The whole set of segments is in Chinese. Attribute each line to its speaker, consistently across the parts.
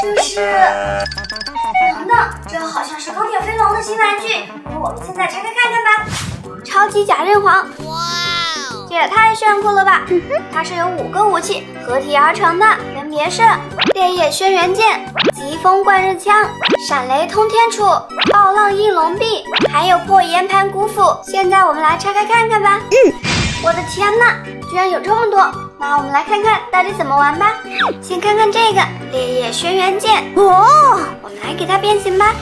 Speaker 1: 就是……等等，这好像是钢铁飞龙的新玩具，不如我们现在拆开看看吧。超级假刃皇，哇，这也太炫酷了吧！它是由五个武器合体而成的，分别是烈焰轩辕剑、疾风贯日枪、闪雷通天杵、暴浪翼龙臂，还有破岩盘古斧。现在我们来拆开看看吧。嗯，我的天哪，居然有这么多！那我们来看看到底怎么玩吧。先看看这个烈焰轩辕剑，哦，我们来给它变形吧。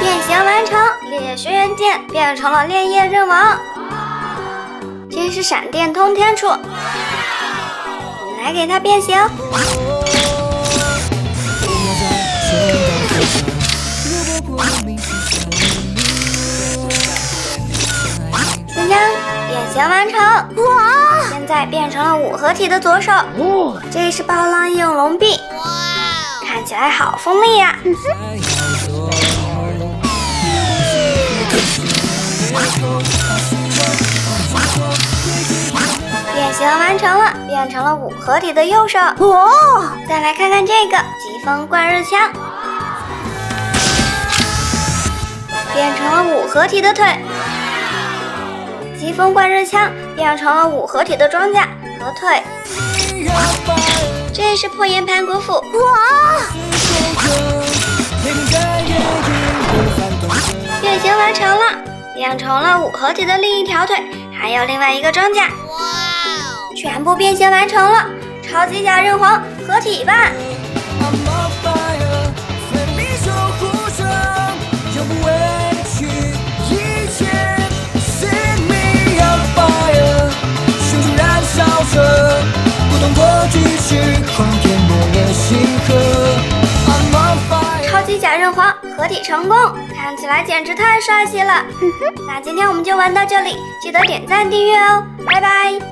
Speaker 1: 变形完成，烈焰轩辕剑变成了烈焰刃王。这是闪电通天杵，来给它变形。锵锵，变形完成！哇，现在变成了五合体的左手。这是暴浪翼龙臂。看起来好锋利呀！变形完成了，变成了五合体的右手。哦，再来看看这个疾风贯日枪，变成了五合体的腿。疾风贯日枪变成了五合体的装甲和腿。这是破岩盘古斧，哇！变形完成了，变成了五合体的另一条腿，还有另外一个装甲，哇！全部变形完成了，超级甲刃皇合体吧！超级假刃皇合体成功，看起来简直太帅气了。那今天我们就玩到这里，记得点赞订阅哦，拜拜。